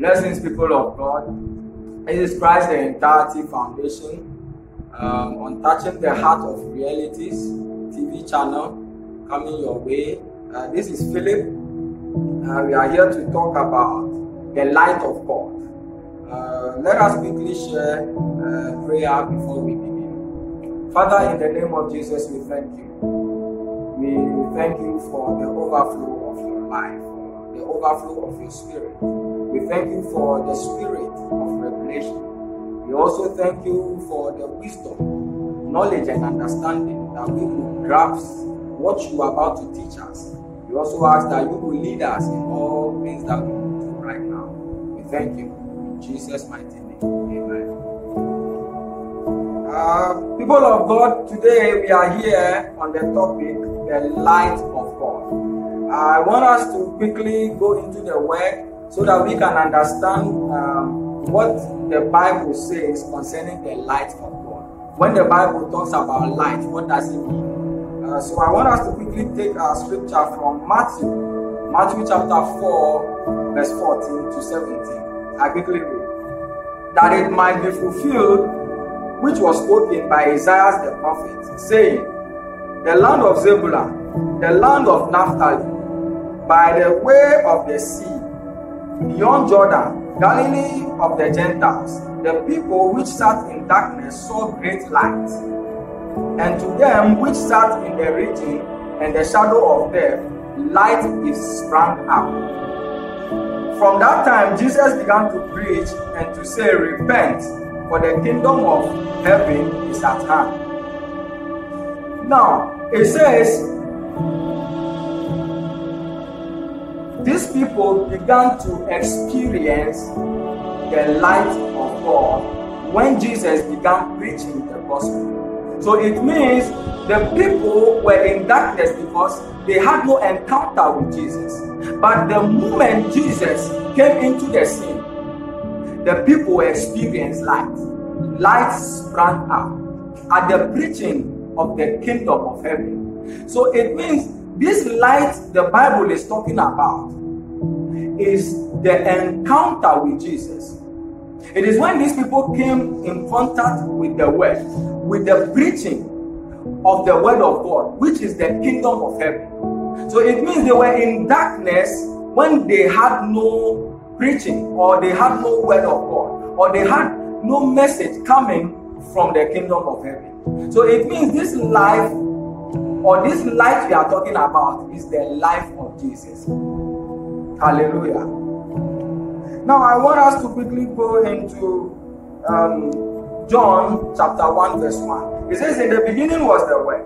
Blessings, people of God. Jesus Christ, the entirety foundation, um, on touching the heart of realities TV channel coming your way. Uh, this is Philip. Uh, we are here to talk about the light of God. Uh, let us quickly share uh, prayer before we begin. Father, in the name of Jesus, we thank you. We thank you for the overflow of your life, the overflow of your spirit. We thank you for the spirit of revelation. We also thank you for the wisdom, knowledge, and understanding that we will grasp what you are about to teach us. We also ask that you will lead us in all things that we do right now. We thank you. In Jesus' mighty name. Amen. Uh, people of God, today we are here on the topic, the light of God. I want us to quickly go into the word so that we can understand um, what the Bible says concerning the light of God. When the Bible talks about light, what does it mean? Uh, so I want us to quickly take our scripture from Matthew, Matthew chapter 4, verse 14 to 17. I quickly read. That it might be fulfilled, which was spoken by Isaiah the prophet, saying, The land of Zebulun, the land of Naphtali, by the way of the sea, beyond Jordan, Galilee of the Gentiles, the people which sat in darkness saw great light. And to them which sat in the region and the shadow of death, light is sprang up. From that time, Jesus began to preach and to say, Repent, for the kingdom of heaven is at hand. Now, it says, these people began to experience the light of God when Jesus began preaching the gospel. So it means the people were in darkness because they had no encounter with Jesus. But the moment Jesus came into the scene, the people experienced light. Light sprang up at the preaching of the kingdom of heaven. So it means this light the Bible is talking about is the encounter with Jesus. It is when these people came in contact with the word, with the preaching of the word of God, which is the kingdom of heaven. So it means they were in darkness when they had no preaching, or they had no word of God, or they had no message coming from the kingdom of heaven. So it means this life, or this life we are talking about, is the life of Jesus. Hallelujah. Now I want us to quickly go into um, John chapter 1, verse 1. It says, In the beginning was the Word,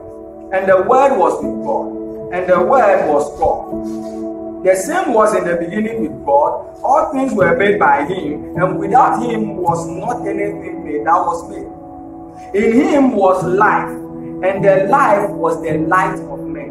and the Word was with God, and the Word was God. The same was in the beginning with God. All things were made by Him, and without Him was not anything made that was made. In Him was life, and the life was the light of men.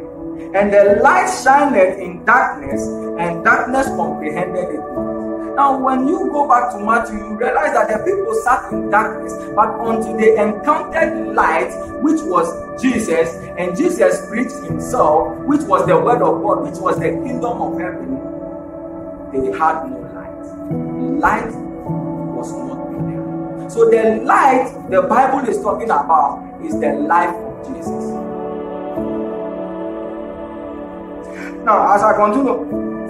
And the light shined in darkness, and darkness comprehended it not. Now, when you go back to Matthew, you realize that the people sat in darkness, but until they encountered light, which was Jesus, and Jesus preached himself, which was the word of God, which was the kingdom of heaven, they had no light. Light was not in them. So, the light the Bible is talking about is the life Jesus. Now, as I continue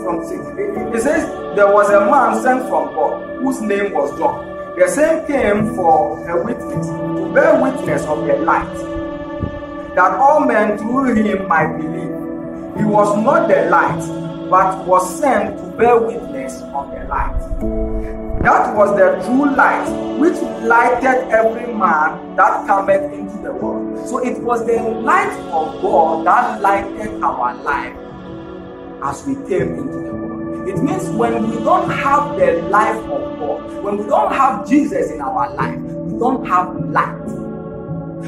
from 6, it says, There was a man sent from God whose name was John. The same came for a witness, to bear witness of the light, that all men through him might believe. He was not the light, but was sent to bear witness of the light. That was the true light, which lighted every man that cometh into the world. So it was the light of God that lighted our life as we came into the world. It means when we don't have the life of God, when we don't have Jesus in our life, we don't have light.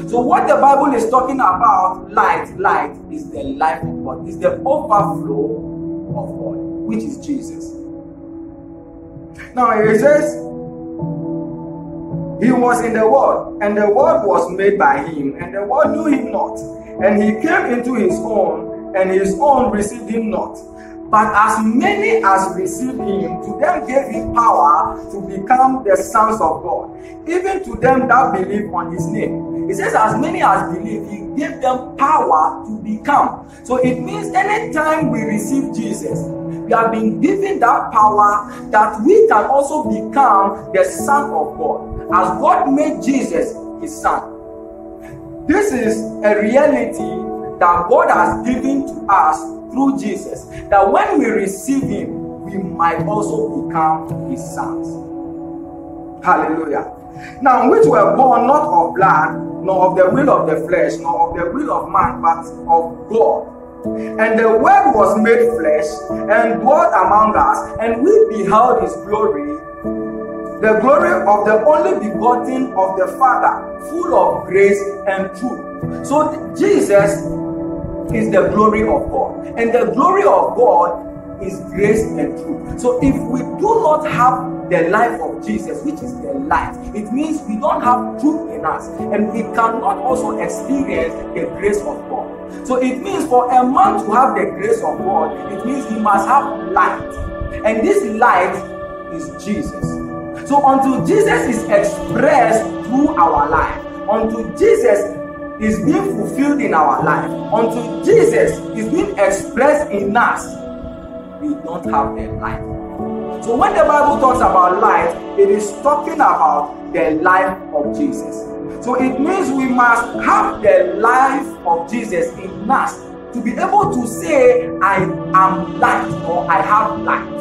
So what the Bible is talking about, light, light, is the life of God, is the overflow of God, which is Jesus. Now it says, He was in the world, and the world was made by Him, and the world knew Him not. And He came into His own, and His own received Him not. But as many as received him, to them gave him power to become the sons of God, even to them that believe on his name. He says, as many as believe, he gave them power to become. So it means anytime we receive Jesus, we have been given that power that we can also become the son of God. As God made Jesus his son. This is a reality that God has given to us through Jesus, that when we receive Him, we might also become His sons. Hallelujah. Now, which were born not of blood, nor of the will of the flesh, nor of the will of man, but of God. And the Word was made flesh and dwelt among us, and we beheld His glory, the glory of the only begotten of the Father, full of grace and truth. So, Jesus is the glory of God. And the glory of God is grace and truth. So if we do not have the life of Jesus, which is the light, it means we don't have truth in us and we cannot also experience the grace of God. So it means for a man to have the grace of God, it means he must have light. And this light is Jesus. So until Jesus is expressed through our life, until Jesus is being fulfilled in our life, until Jesus is being expressed in us, we don't have the light. So when the Bible talks about light, it is talking about the life of Jesus. So it means we must have the life of Jesus in us to be able to say, I am light or I have light.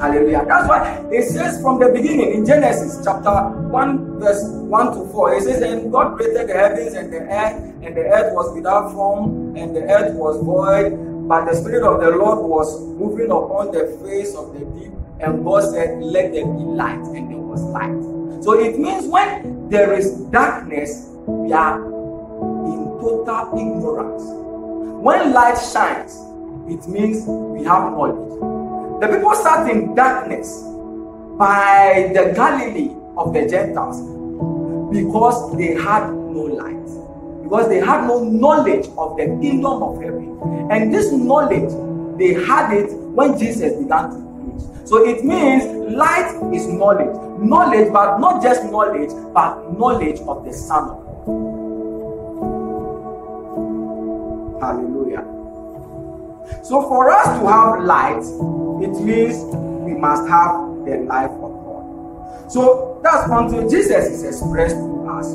Hallelujah. That's why it says from the beginning in Genesis chapter 1, verse 1 to 4, it says, And God created the heavens and the earth, and the earth was without form, and the earth was void, but the Spirit of the Lord was moving upon the face of the deep. And God said, Let there be light, and there was light. So it means when there is darkness, we are in total ignorance. When light shines, it means we have knowledge. The people sat in darkness by the Galilee of the Gentiles because they had no light, because they had no knowledge of the kingdom of heaven. And this knowledge, they had it when Jesus began to preach. So it means light is knowledge. Knowledge, but not just knowledge, but knowledge of the Son of God. Hallelujah. So for us to have light, it means we must have the life of God. So that's until Jesus is expressed to us,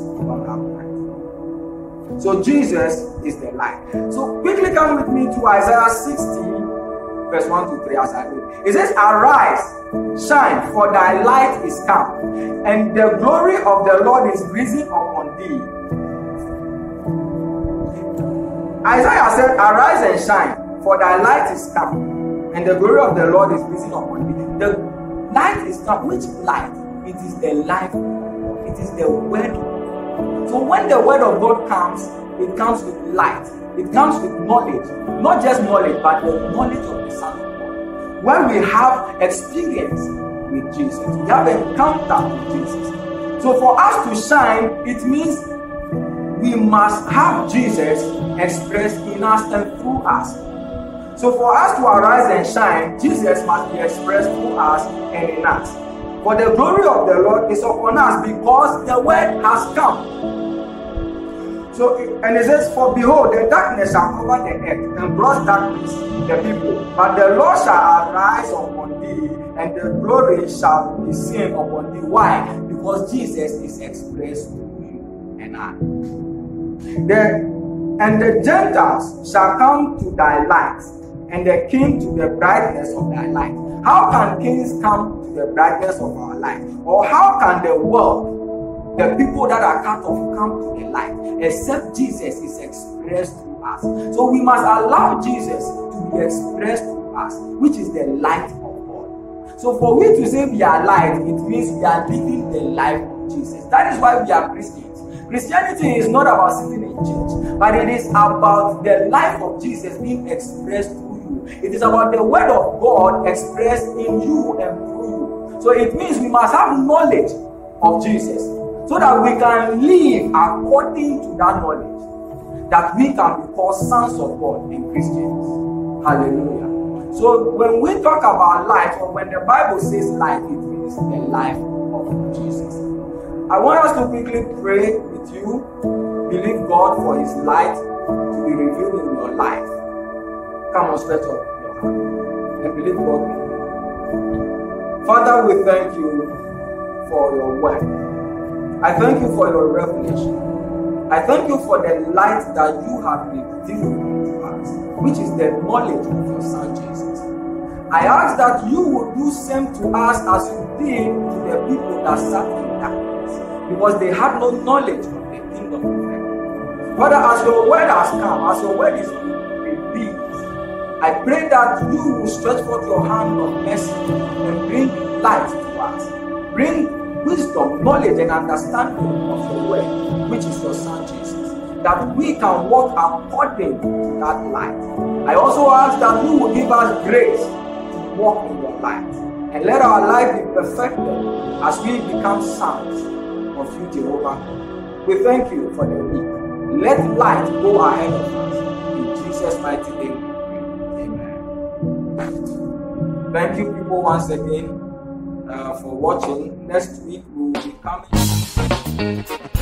So Jesus is the light. So quickly come with me to Isaiah 60, verse 1 to 3 as I read. It says, Arise, shine, for thy light is come, and the glory of the Lord is risen upon thee. Isaiah said, Arise and shine, for thy light is come and the glory of the Lord is risen upon thee. The light is come. which light? It is the life It is the word. So when the word of God comes, it comes with light. It comes with knowledge. Not just knowledge, but the knowledge of the Son of God. When we have experience with Jesus, we have encounter with Jesus. So for us to shine, it means we must have Jesus expressed in us and through us. So for us to arise and shine, Jesus must be expressed through us and in us. For the glory of the Lord is upon us because the word has come. So, and it says, For behold, the darkness shall cover the earth, and gross darkness the people. But the Lord shall arise upon thee, and the glory shall be seen upon thee. Why? Because Jesus is expressed through you and I. The, and the Gentiles shall come to thy light, and the king to the brightness of thy light. How can kings come to the brightness of our light? Or how can the world, the people that are cut off, come to the light? Except Jesus is expressed to us. So we must allow Jesus to be expressed to us, which is the light of God. So for we to say we are light, it means we are living the life of Jesus. That is why we are Christians. Christianity is not about sitting in church, but it is about the life of Jesus being expressed through you. it is about the word of God expressed in you and. So it means we must have knowledge of Jesus so that we can live according to that knowledge, that we can be called sons of God in Christians. Hallelujah. So when we talk about life, or when the Bible says life, it means the life of Jesus. I want us to quickly pray with you, believe God for His light to be revealed in your life. Come on, stretch up your hand and believe God. Father, we thank you for your word. I thank you for your revelation. I thank you for the light that you have revealed to us, which is the knowledge of your Son Jesus. I ask that you will do the same to us as you did to the people that sat in darkness, because they had no knowledge of the kingdom of heaven. Father, as your word has come, as your word is revealed, I pray that you will stretch forth your hand of mercy and bring light to us. Bring wisdom, knowledge, and understanding of your word, which is your Son Jesus, that we can walk according to that light. I also ask that you will give us grace to walk in your light, and let our life be perfected as we become sons of you, Jehovah. We thank you for the week. Let light go ahead of us. In Jesus' mighty name, Amen. Thank you, people, once again uh, for watching. Next week we will be coming.